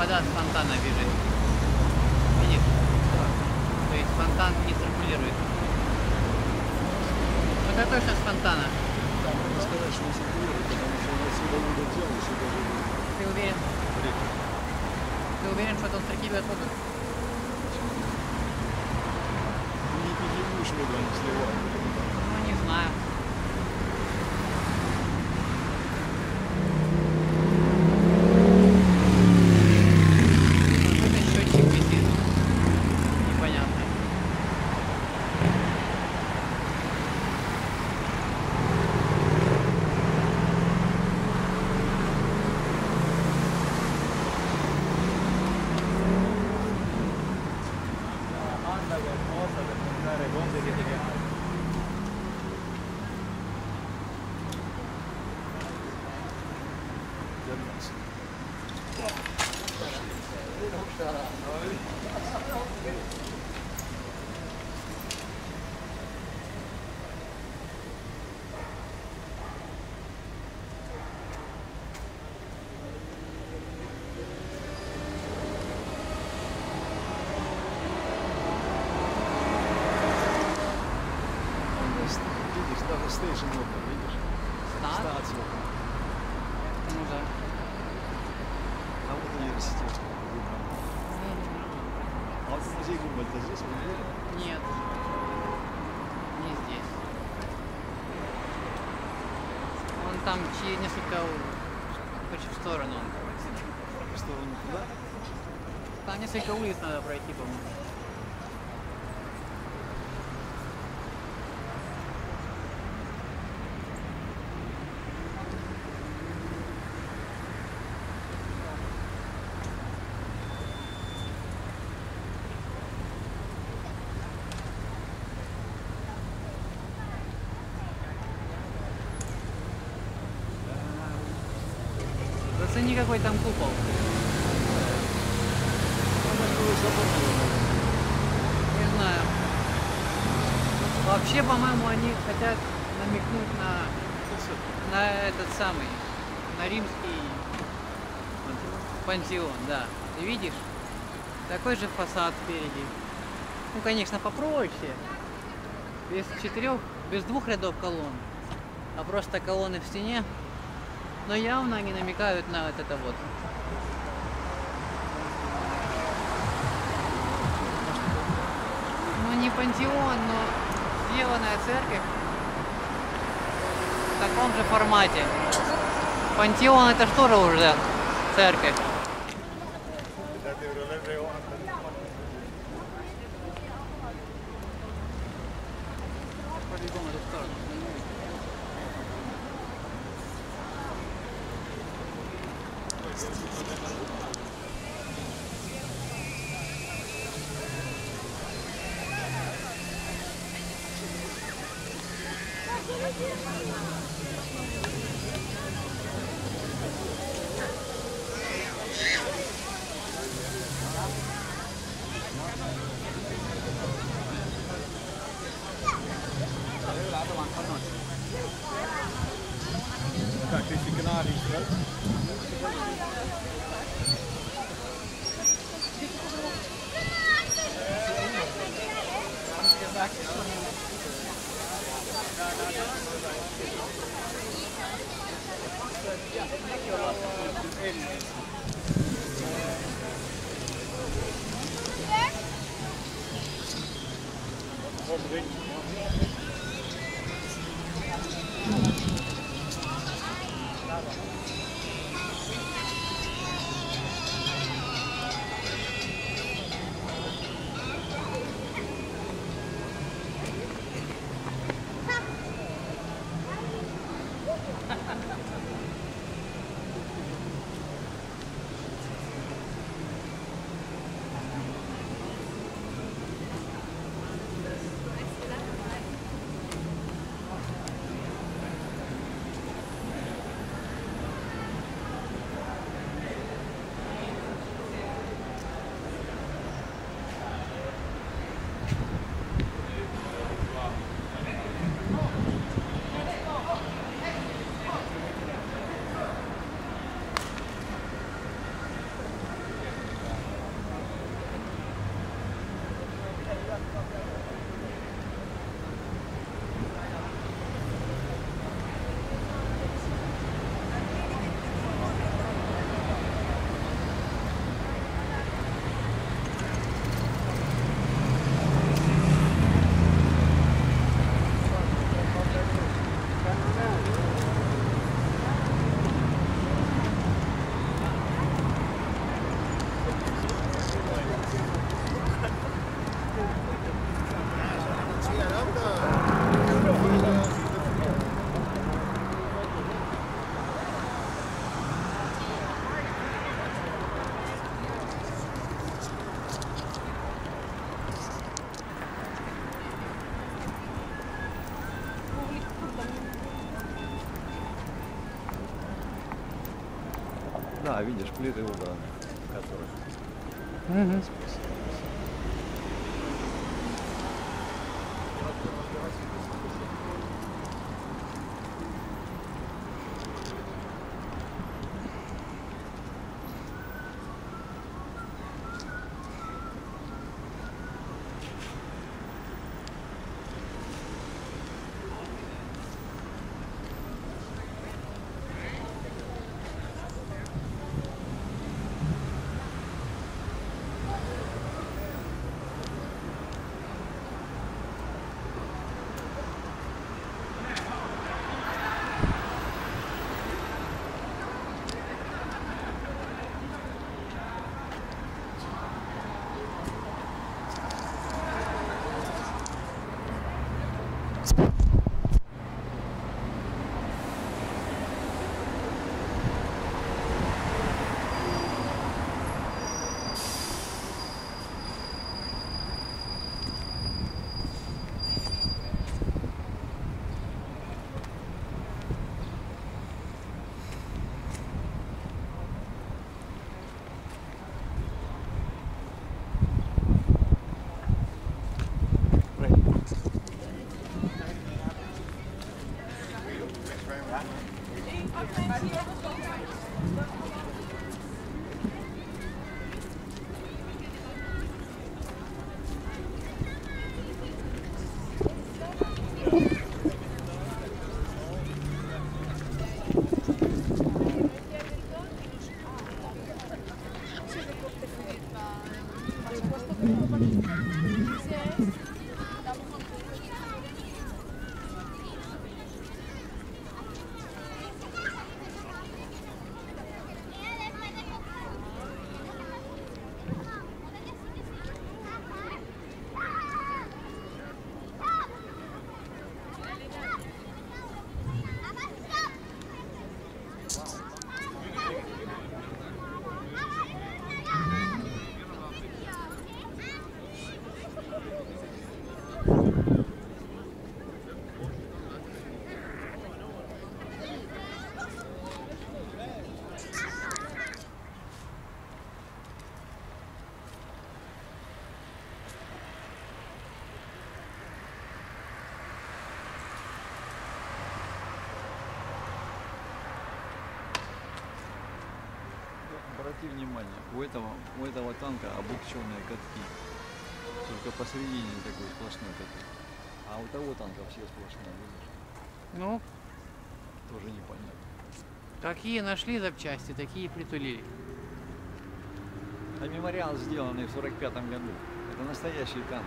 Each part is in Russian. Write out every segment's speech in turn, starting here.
Вода с фонтана бежит. Видишь? То есть фонтан не циркулирует. Ну это точно с фонтана. Можно сказать, что не циркулирует, потому что он отсюда улетел, и сюда же Ты уверен? Ты уверен, что он циркулирует воду? Не пятимуш воду не сливал. Ну не знаю. qualcosa per portare cose che ti piacciono. Там через несколько короче, в сторону. он. В сторону туда? Там несколько улиц надо пройти, по-моему. Зацени, какой там купол. Не знаю. Вообще, по-моему, они хотят намекнуть на, на этот самый, на римский пантеон, да. Ты видишь? Такой же фасад впереди. Ну, конечно, попроще. Без четырех, без двух рядов колонн, а просто колонны в стене. Но явно они намекают на вот это вот. Ну не пантеон, но сделанная церковь в таком же формате. Пантеон это что же уже церковь? По-любому эту сторону. Как ты да? Видишь, плиты убраны, которые Мгм. Обрати у этого, у этого танка облегченные катки. Только посередине такой сплошной каток. А у того танка все сплошные, видишь? Ну, Тоже непонятно. какие нашли запчасти, такие притулили. А мемориал сделанный в 45 году. Это настоящий танк.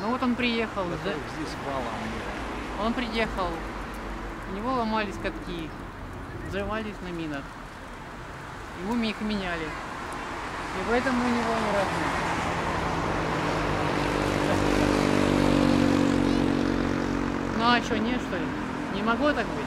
Ну вот он приехал, за- Которых здесь валом он приехал, у него ломались катки, взрывались на минах. Ми- их меняли. И поэтому у него не разные. Ну а что, нет что ли? Не могло так быть?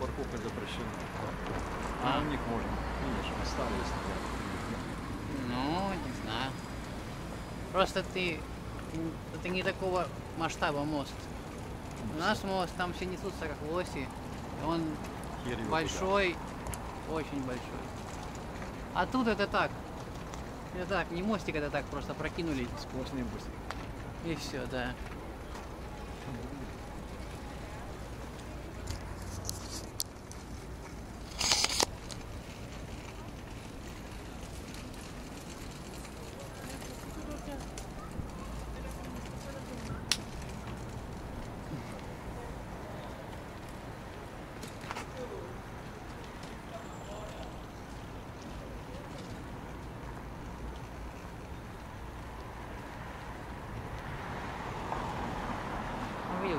парковка запрещена. А, А. у них можно. Видишь, остались. Ну, не знаю. Просто ты... Это не такого масштаба мост. У нас мост, там все несутся как лоси. Он большой, очень большой. А тут это так. Это так, не мостик, это так просто прокинули. туда. Сплошные бусики. И все, да.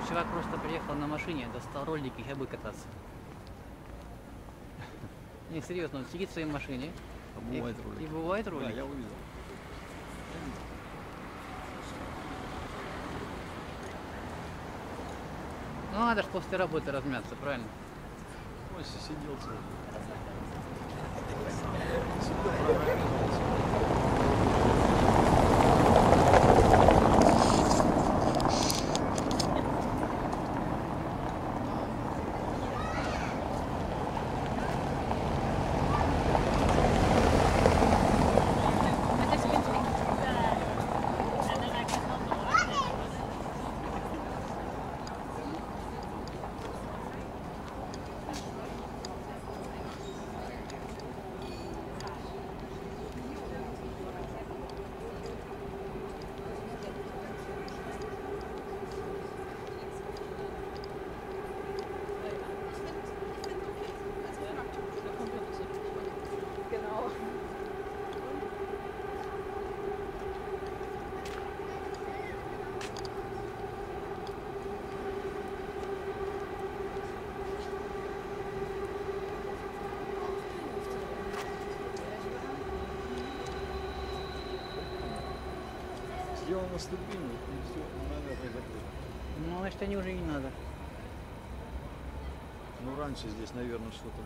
Чувак просто приехал на машине, достал ролик и бы кататься. Не, серьезно, он сидит в своей машине. А и- бывает И ролик. бывает Да, ролик. я увидел. Ну, надо же после работы размяться, правильно? Ой, сидел целый. Сделал на ступени, и все, наверное, закрыто. Ну, значит, они уже не надо. Ну, раньше здесь, наверное, что-то...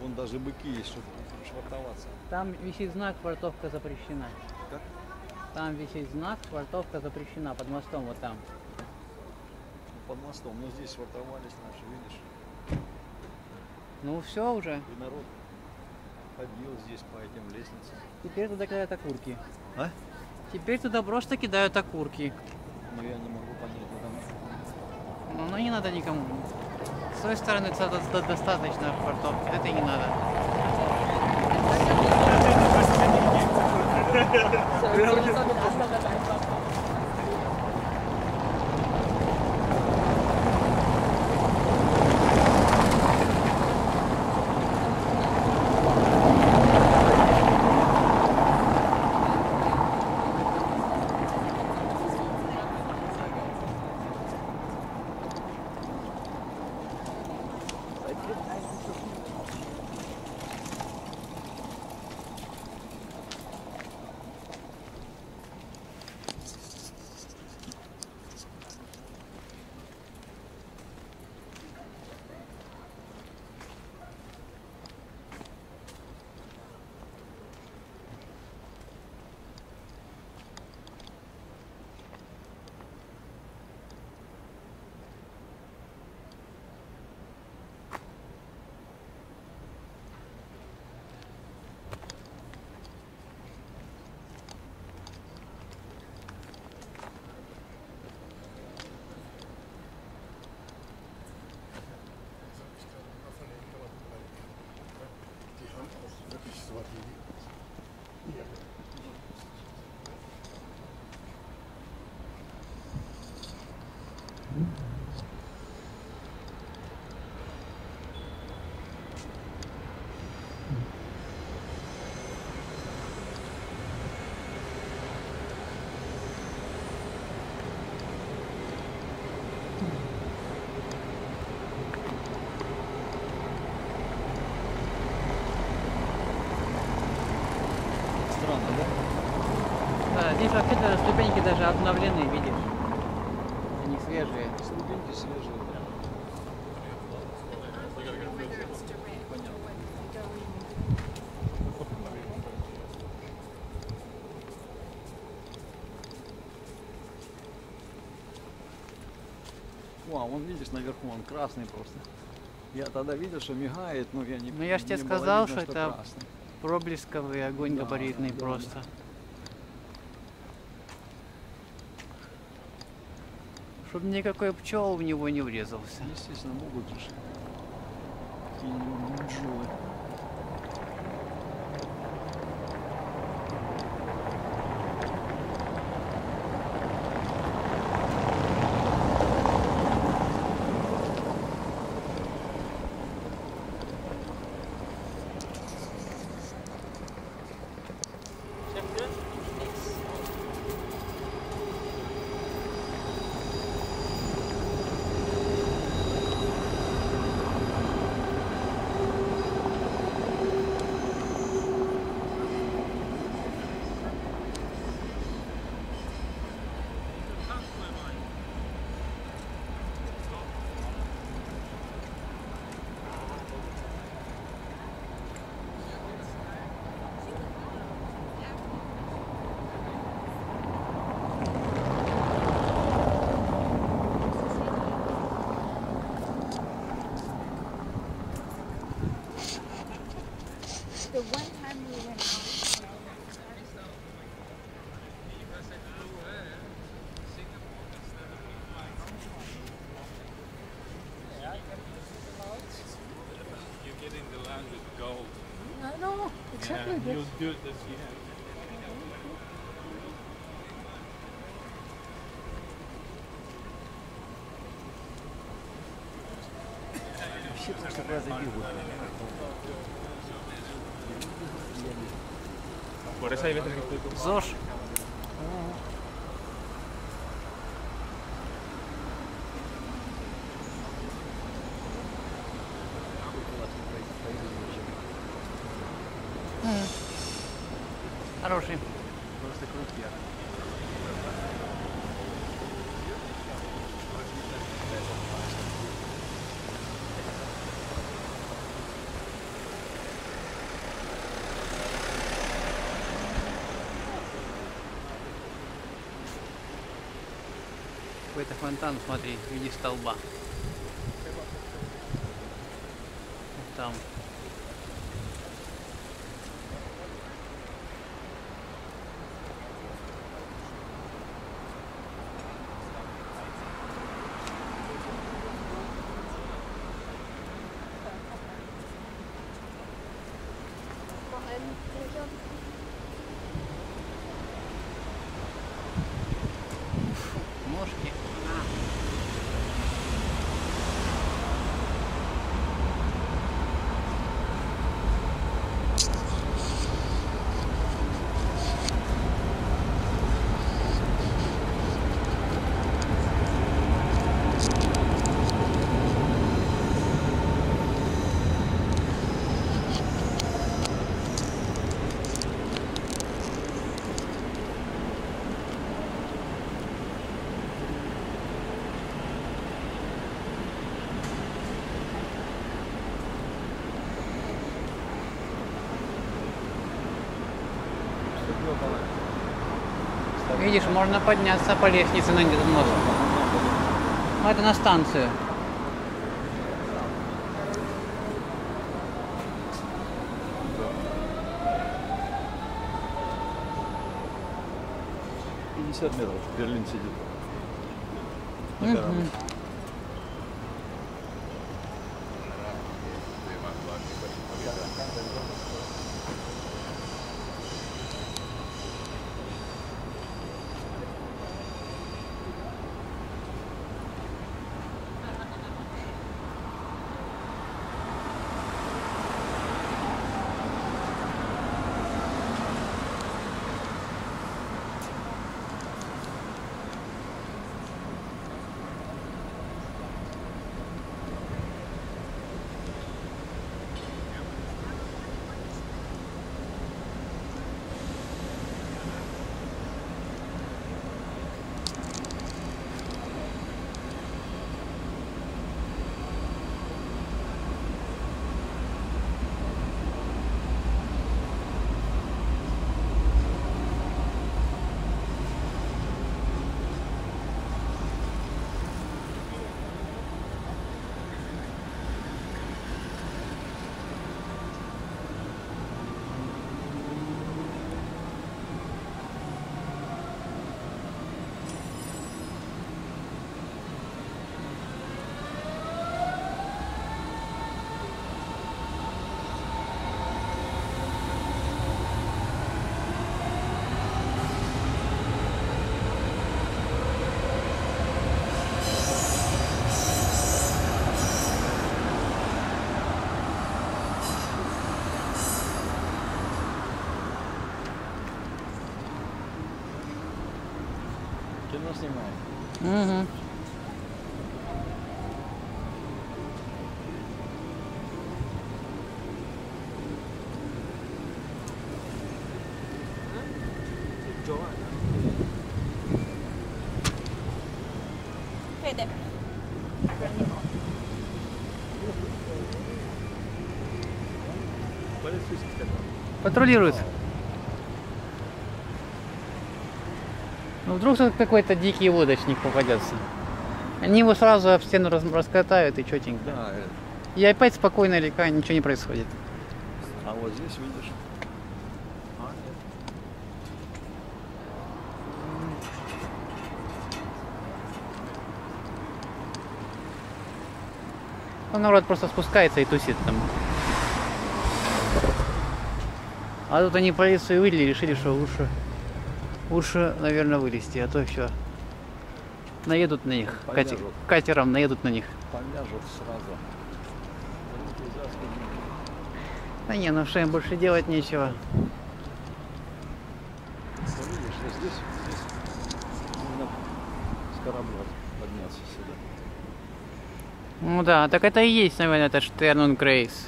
Вон даже быки есть, чтобы швартоваться. Там висит знак «Швартовка запрещена». Как? Там висит знак «Швартовка запрещена» под мостом вот там. Под мостом. Но здесь швартовались наши, видишь? Ну, все уже. И народ ходил здесь по этим лестницам. Теперь туда кидают окурки. А? Теперь туда просто кидают окурки. Но я не могу понять, куда. Ну, ну не надо никому. С той стороны достаточно парковки, это не надо. Gracias. Здесь вообще-то ступеньки даже обновлены, видишь? Они свежие. Ступеньки свежие. О, а вон видишь наверху, он красный просто. Я тогда видел, что мигает, но я не Ну, я ж тебе сказал, видно, что это- красный. Проблесковый огонь Да, габаритный да, просто. Чтобы никакой пчел в него не врезался. Естественно, могут же. Какие-нибудь бджолы. exactly. Yeah, you'll do it this year. Por eso hay veces que estoy. Какой-то фонтан, смотри, в виде столба. Вот Там. Видишь, можно подняться по лестнице на этот мост. Ну, это на станцию. 50 метров. Берлин сидит. На Мгм. корабле. Угу. Fede. Патрулируют. Вдруг тут какой-то дикий лодочник попадется. Они его сразу об стену раскатают и четенько. Да, э, И опять спокойно река, ничего не происходит. а вот здесь видишь. А. Ну, народ просто спускается и тусит там. А тут они полицию вылили, решили, что лучше, лучше, наверное, вылезти, а то все. Наедут на них, кате- Повяжут. катером наедут на них. Повяжут сразу. Да не, ну что им больше делать нечего. Вот Видишь, вот здесь, здесь именно с корабля подняться сюда. Ну да, так это и есть, наверное, это Штерн Грейс.